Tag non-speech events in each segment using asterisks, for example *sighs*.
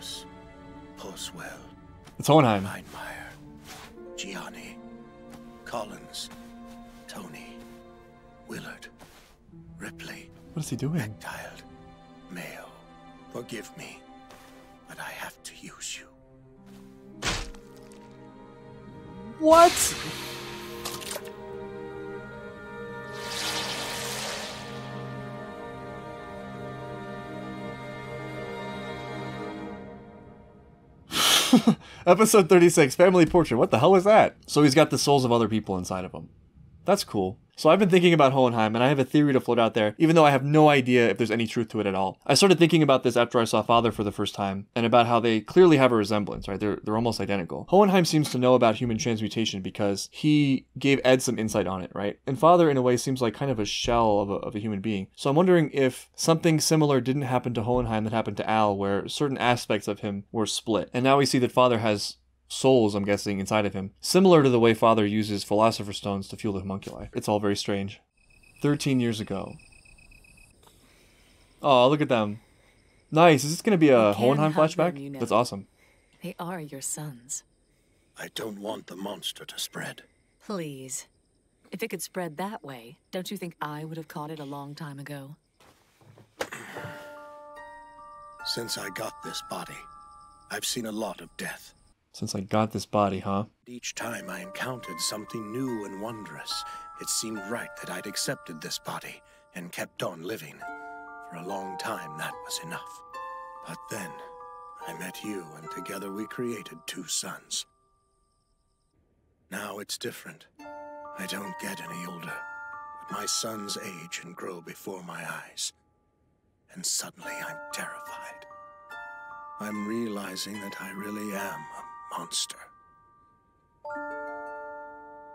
Nicholas, Poswell, It's Hohenheim. Meinmeyer, Gianni, Collins, Tony, Willard, Ripley, What is he doing? Tiled, Mayo. Forgive me, but I have to use you. What? *laughs* Episode 36, Family Portrait. What the hell is that? So he's got the souls of other people inside of him. That's cool. So I've been thinking about Hohenheim, and I have a theory to float out there, even though I have no idea if there's any truth to it at all. I started thinking about this after I saw Father for the first time, and about how they clearly have a resemblance, right? They're, they're almost identical. Hohenheim seems to know about human transmutation because he gave Ed some insight on it, right? And Father, in a way, seems like kind of a shell of a, of a human being. So I'm wondering if something similar didn't happen to Hohenheim that happened to Al, where certain aspects of him were split. And now we see that Father has souls, I'm guessing, inside of him, similar to the way Father uses Philosopher's Stones to fuel the homunculi. It's all very strange. 13 years ago. Oh, look at them. Nice. Is this going to be a Hohenheim have them, flashback? you know. That's awesome. They are your sons. I don't want the monster to spread. Please. If it could spread that way, don't you think I would have caught it a long time ago? Since I got this body, I've seen a lot of death. Since I got this body, huh? Each time I encountered something new and wondrous, it seemed right that I'd accepted this body and kept on living. For a long time, that was enough. But then, I met you, and together we created two sons. Now it's different. I don't get any older, but my sons age and grow before my eyes. And suddenly I'm terrified. I'm realizing that I really am monster.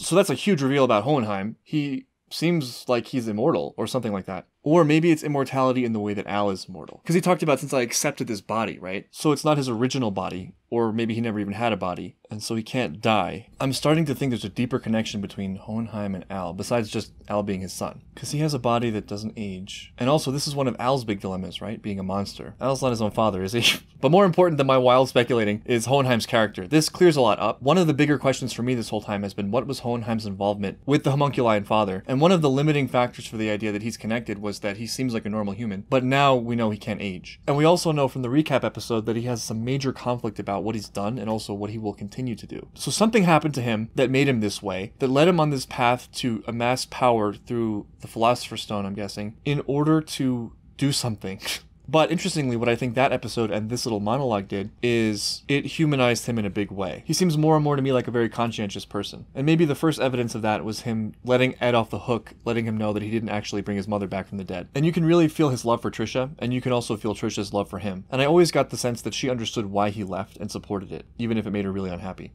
So that's a huge reveal about Hohenheim. He seems like he's immortal or something like that. Or maybe it's immortality in the way that Al is immortal. Because he talked about since I accepted this body, right? So it's not his original body, or maybe he never even had a body, and so he can't die. I'm starting to think there's a deeper connection between Hohenheim and Al, besides just Al being his son. Because he has a body that doesn't age. And also, this is one of Al's big dilemmas, right? Being a monster. Al's not his own father, is he? *laughs* but more important than my wild speculating is Hohenheim's character. This clears a lot up. One of the bigger questions for me this whole time has been what was Hohenheim's involvement with the homunculi and father? And one of the limiting factors for the idea that he's connected was that he seems like a normal human, but now we know he can't age. And we also know from the recap episode that he has some major conflict about what he's done and also what he will continue to do. So something happened to him that made him this way, that led him on this path to amass power through the Philosopher's Stone, I'm guessing, in order to do something. *laughs* But interestingly, what I think that episode and this little monologue did is it humanized him in a big way. He seems more and more to me like a very conscientious person. And maybe the first evidence of that was him letting Ed off the hook, letting him know that he didn't actually bring his mother back from the dead. And you can really feel his love for Trisha, and you can also feel Trisha's love for him. And I always got the sense that she understood why he left and supported it, even if it made her really unhappy.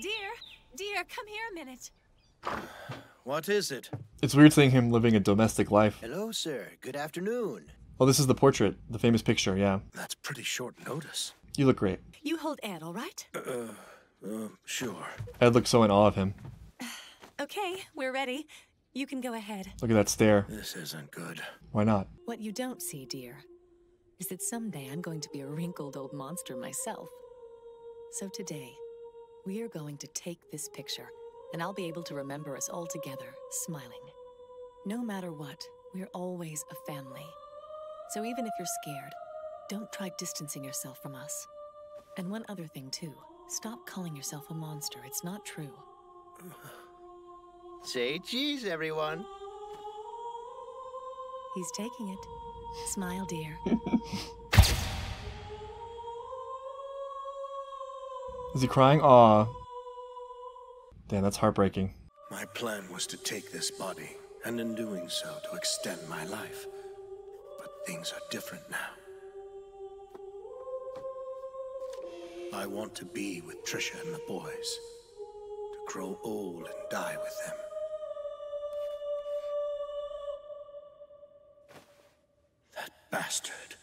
Dear, dear, come here a minute. What is it? It's weird seeing him living a domestic life. Hello, sir. Good afternoon. Oh, this is the portrait, the famous picture, yeah. That's pretty short notice. You look great. You hold Ed, all right? Uh, sure. Ed looks so in awe of him. *sighs* Okay, we're ready. You can go ahead. Look at that stare. This isn't good. Why not? What you don't see, dear, is that someday I'm going to be a wrinkled old monster myself. So today, we are going to take this picture, and I'll be able to remember us all together, smiling. No matter what, we're always a family. So even if you're scared, don't try distancing yourself from us. And one other thing, too. Stop calling yourself a monster. It's not true. *sighs* Say cheese, everyone. He's taking it. Smile, dear. *laughs* Is he crying? Aw. Damn, that's heartbreaking. My plan was to take this body, and in doing so, to extend my life. But things are different now. I want to be with Trisha and the boys. To grow old and die with them. That bastard.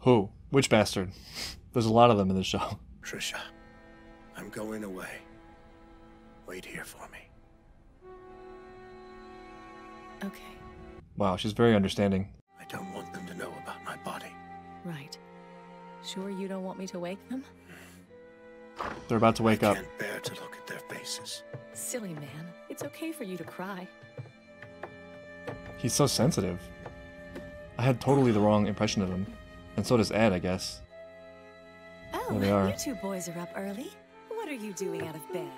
Who? Which bastard? *laughs* There's a lot of them in the show. *laughs* Trisha, I'm going away. Wait here for me. Okay, Wow, she's very understanding. Right. sure you don't want me to wake them? They're about to wake I up. can't bear to look at their faces. Silly man. It's okay for you to cry. He's so sensitive. I had totally the wrong impression of him. And so does Ed, I guess. Oh, There they are. you two boys are up early. What are you doing out of bed?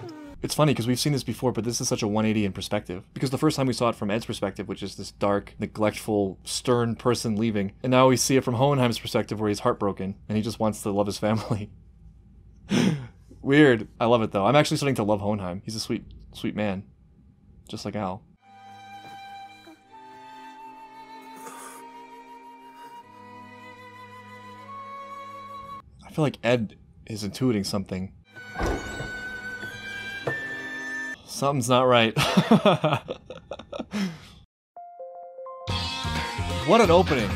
It's funny because we've seen this before, but this is such a 180 in perspective. Because the first time we saw it from Ed's perspective, which is this dark, neglectful, stern person leaving, and now we see it from Hohenheim's perspective where he's heartbroken and he just wants to love his family. *laughs* Weird. I love it though. I'm actually starting to love Hohenheim. He's a sweet, sweet man. Just like Al. I feel like Ed is intuiting something. Something's not right. *laughs* what an opening.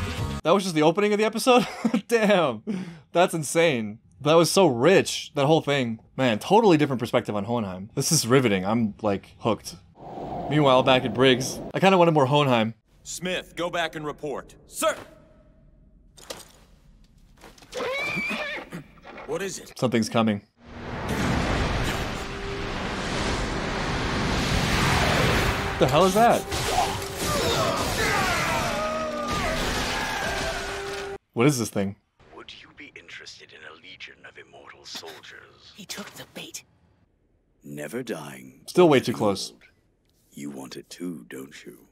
That was just the opening of the episode? *laughs* Damn. That's insane. That was so rich, that whole thing. Man, totally different perspective on Hohenheim. This is riveting. I'm, like, hooked. Meanwhile, back at Briggs, I kind of wanted more Hohenheim. Smith, go back and report. Sir! What is it? Something's coming. What the hell is that? What is this thing? Would you be interested in a legion of immortal soldiers? He took the bait. Never dying. Still way too close. old. You want it too, don't you?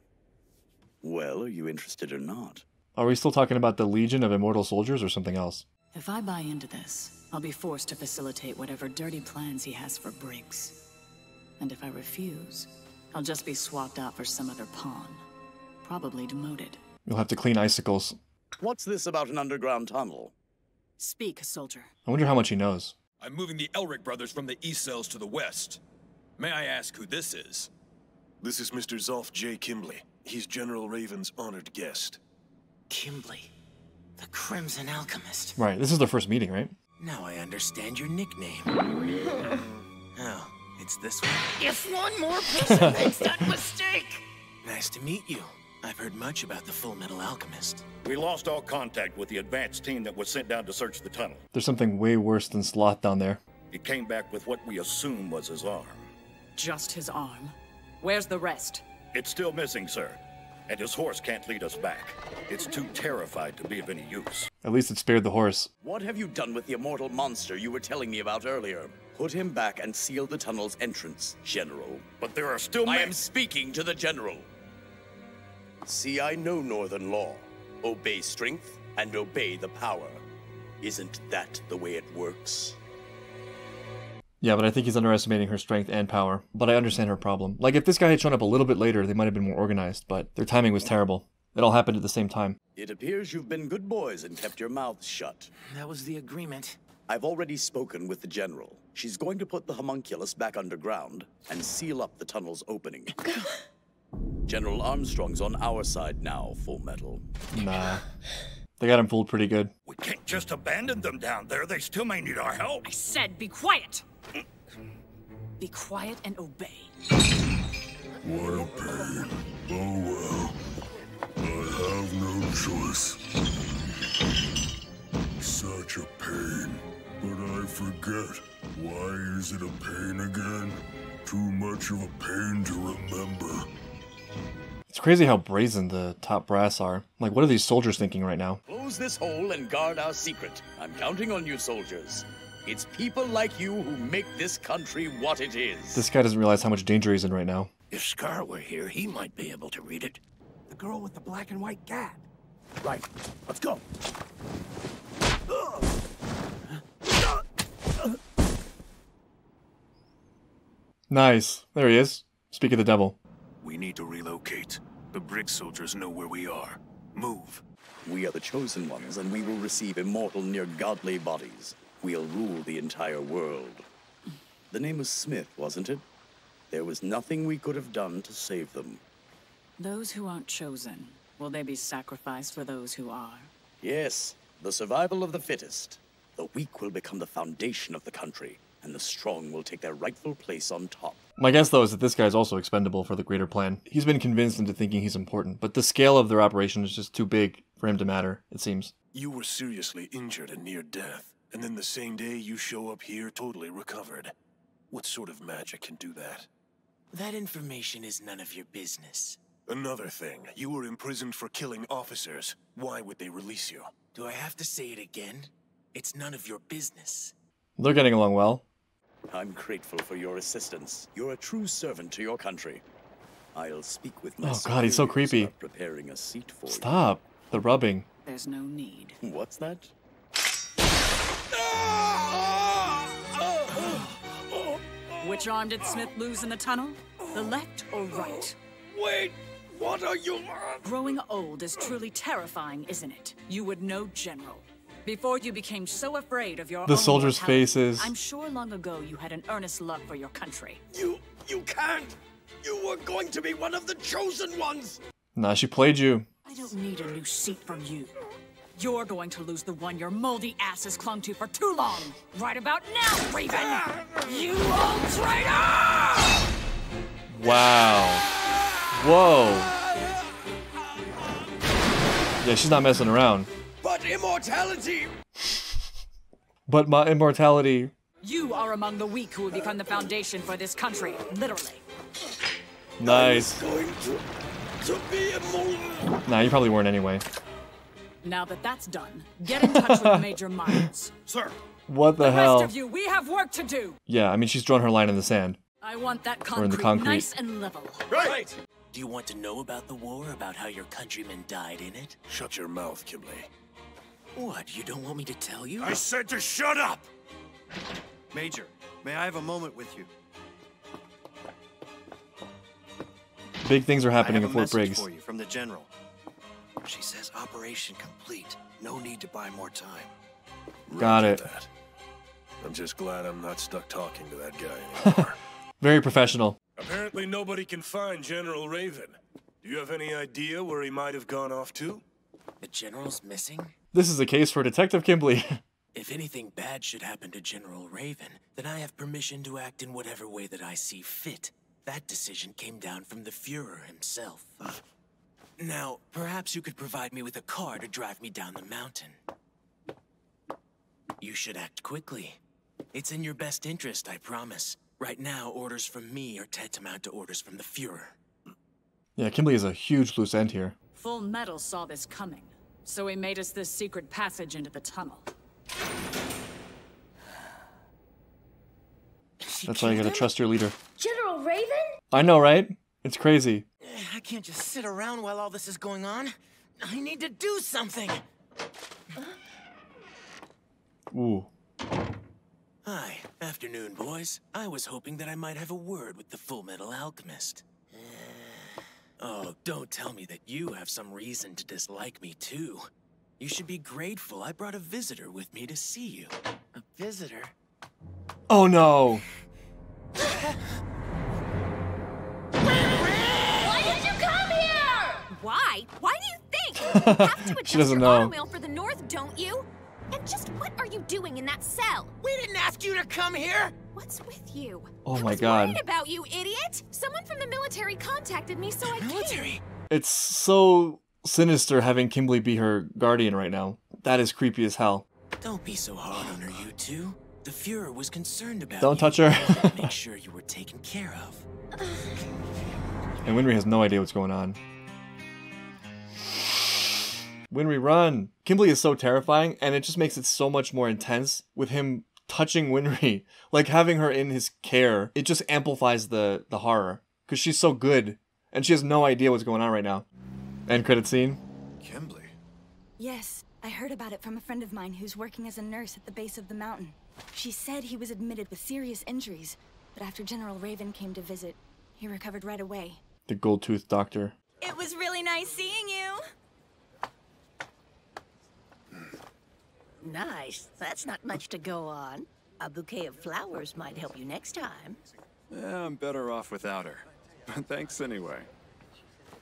Well, are you interested or not? Are we still talking about the Legion of Immortal Soldiers or something else? If I buy into this, I'll be forced to facilitate whatever dirty plans he has for Briggs. And if I refuse, I'll just be swapped out for some other pawn. Probably demoted. You'll have to clean icicles. What's this about an underground tunnel? Speak, soldier. I wonder how much he knows. I'm moving the Elric brothers from the east cells to the west. May I ask who this is? This is Mr. Zolf J. Kimbley. He's General Raven's honored guest. Kimbley. The Crimson Alchemist. Right, this is their first meeting, right? Now I understand your nickname. *laughs* oh, it's this one. If one more person *laughs* makes that mistake! Nice to meet you. I've heard much about the Full Metal Alchemist. We lost all contact with the advanced team that was sent down to search the tunnel. There's something way worse than Sloth down there. He came back with what we assume was his arm. Just his arm. Where's the rest? It's still missing, sir. And his horse can't lead us back. It's too terrified to be of any use. At least it spared the horse. What have you done with the immortal monster you were telling me about earlier? Put him back and seal the tunnel's entrance, General. But there are still I men- am speaking to the General. See, I know Northern law. Obey strength and obey the power. Isn't that the way it works? Yeah, but I think he's underestimating her strength and power. But I understand her problem. Like, if this guy had shown up a little bit later, they might have been more organized, but their timing was terrible. It all happened at the same time. It appears you've been good boys and kept your mouths shut. That was the agreement. I've already spoken with the General. She's going to put the homunculus back underground and seal up the tunnel's opening. *laughs* General Armstrong's on our side now, Full Metal. Nah. They got him fooled pretty good. We can't just abandon them down there. They still may need our help. I said be quiet! Be quiet and obey. What a pain. Oh well. I have no choice. Such a pain. But I forget. Why is it a pain again? Too much of a pain to remember. It's crazy how brazen the top brass are. Like, what are these soldiers thinking right now? Close this hole and guard our secret. I'm counting on you, soldiers. It's people like you who make this country what it is. This guy doesn't realize how much danger he's in right now. If Scar were here, he might be able to read it. The girl with the black and white gat. Right, let's go. Nice. There he is. Speak of the devil. We need to relocate. The Briggs soldiers know where we are. Move. We are the chosen ones, and we will receive immortal, near godly bodies. We'll rule the entire world. The name was Smith, wasn't it? There was nothing we could have done to save them. Those who aren't chosen, will they be sacrificed for those who are? Yes, the survival of the fittest. The weak will become the foundation of the country, and the strong will take their rightful place on top. My guess, though, is that this guy is also expendable for the greater plan. He's been convinced into thinking he's important, but the scale of their operation is just too big for him to matter, it seems. You were seriously injured and near death, and then the same day you show up here totally recovered. What sort of magic can do that? That information is none of your business. Another thing, you were imprisoned for killing officers. Why would they release you? Do I have to say it again? It's none of your business. They're getting along well. I'm grateful for your assistance. You're a true servant to your country. I'll speak with my Oh, God, he's so creepy. about Preparing a seat for Stop. The rubbing. There's no need. *laughs* What's that? Which arm did Smith lose in the tunnel? The left or right? Wait, what are you... Growing old is truly terrifying, isn't it? You would know General. Before you became so afraid of your The own soldiers' mortality, faces. I'm sure long ago you had an earnest love for your country. You... you can't! You were going to be one of the chosen ones! Nah, she played you. I don't need a new seat from you. You're going to lose the one your moldy ass has clung to for too long. Right about now, Raven! You old traitor! Wow. Whoa. Yeah, she's not messing around. But immortality! But my immortality. You are among the weak who will become the foundation for this country, literally. Nice. Going to... to be immortal! Nah, you probably weren't anyway. Now that that's done, get in touch with *laughs* Major Miles. Sir! What the, The hell? rest of you, we have work to do. Yeah, I mean, she's drawn her line in the sand. I want that Or in the concrete, concrete. nice and level. Right! Do you want to know about the war, about how your countrymen died in it? Shut your mouth, Kimbley. What, you don't want me to tell you? I said to shut up! Major, may I have a moment with you? Big things are happening I at have a Fort message Briggs. for you from the general. She says operation complete. No need to buy more time. Got Roger it. That. I'm just glad I'm not stuck talking to that guy *laughs* anymore. Very professional. Apparently nobody can find General Raven. Do you have any idea where he might have gone off to? The general's missing? This is a case for Detective Kimbley. *laughs* If anything bad should happen to General Raven, then I have permission to act in whatever way that I see fit. That decision came down from the Fuhrer himself. Now, perhaps you could provide me with a car to drive me down the mountain. You should act quickly. It's in your best interest, I promise. Right now, orders from me are tantamount to orders from the Fuhrer. yeah, Kimbley is a huge loose end here. Full Metal saw this coming, so he made us this secret passage into the tunnel. That's why you gotta trust your leader. General Raven? I know, right? It's crazy. I can't just sit around while all this is going on. I need to do something. Ooh. Hi, afternoon, boys. I was hoping that I might have a word with the Full Metal Alchemist. Oh, don't tell me that you have some reason to dislike me, too. You should be grateful I brought a visitor with me to see you. A visitor? Oh no. Why did you come here? Why? Why do you think? *laughs* You have to adjust She doesn't your know. for the north, don't you? And just what are you doing in that cell? We didn't ask you to come here! What's with you? Oh I my was god. worried about you, idiot! Someone from the military contacted me, so I Military? It's so sinister having Kimbley be her guardian right now. That is creepy as hell. Don't be so hard on her, you two. The Fuhrer was concerned about Don't you. touch her. He wanted to Make sure you were taken care of. And Winry has no idea what's going on. Winry, run! Kimbley is so terrifying, and it just makes it so much more intense with him touching Winry. *laughs* Like having her in his care, it just amplifies the, the horror. Because she's so good, and she has no idea what's going on right now. End credit scene. Kimbley? Yes, I heard about it from a friend of mine who's working as a nurse at the base of the mountain. She said he was admitted with serious injuries, but after General Raven came to visit, he recovered right away. The gold tooth doctor. It was really nice seeing you. Nice. That's not much to go on. A bouquet of flowers might help you next time. Yeah, I'm better off without her. But *laughs* thanks anyway.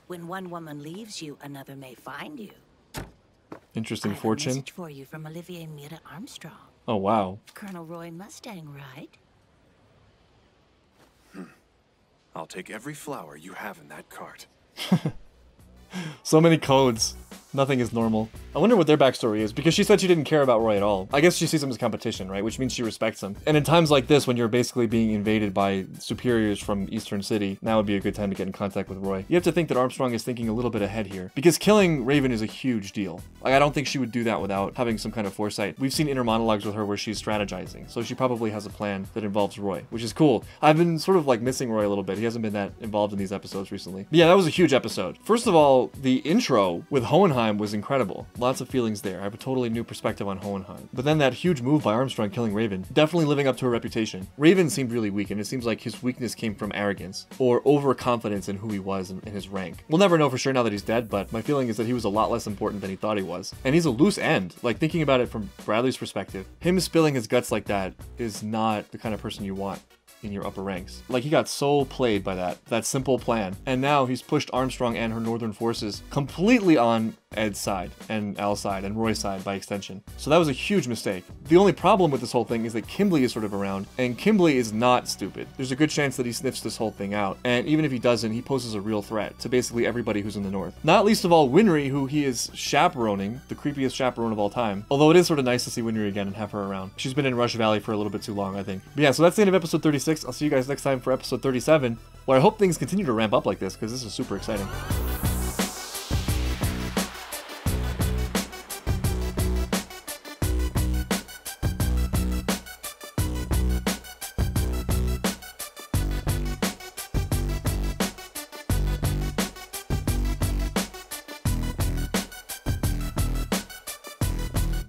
When one woman leaves you, another may find you. Interesting I have A fortune. message for you from Olivier Mira Armstrong. Oh, wow. Colonel Roy Mustang, right? Hmm. I'll take every flower you have in that cart. *laughs* So many codes. Nothing is normal. I wonder what their backstory is, because she said she didn't care about Roy at all. I guess she sees him as competition, right? Which means she respects him. And in times like this, when you're basically being invaded by superiors from Eastern City, now would be a good time to get in contact with Roy. You have to think that Armstrong is thinking a little bit ahead here, because killing Raven is a huge deal. Like, I don't think she would do that without having some kind of foresight. We've seen inner monologues with her where she's strategizing, so she probably has a plan that involves Roy, which is cool. I've been sort of like missing Roy a little bit. He hasn't been that involved in these episodes recently. But yeah, that was a huge episode. First of all, the intro with Hohenheim was incredible. Lots of feelings there. I have a totally new perspective on Hohenheim. But then that huge move by Armstrong killing Raven, definitely living up to her reputation. Raven seemed really weak, and it seems like his weakness came from arrogance or overconfidence in who he was and, and his rank. We'll never know for sure now that he's dead, but my feeling is that he was a lot less important than he thought he was. And he's a loose end. Like thinking about it from Bradley's perspective, him spilling his guts like that is not the kind of person you want in your upper ranks. Like he got so played by that, that simple plan. And now he's pushed Armstrong and her northern forces completely on Ed's side and Al's side and Roy's side by extension. So that was a huge mistake. The only problem with this whole thing is that Kimbley is sort of around, and Kimbley is not stupid. There's a good chance that he sniffs this whole thing out, and even if he doesn't, he poses a real threat to basically everybody who's in the north. Not least of all Winry, who he is chaperoning, the creepiest chaperone of all time. Although it is sort of nice to see Winry again and have her around. She's been in Rush Valley for a little bit too long, I think. But yeah, so that's the end of episode 36. I'll see you guys next time for episode 37, where I hope things continue to ramp up like this, because this is super exciting.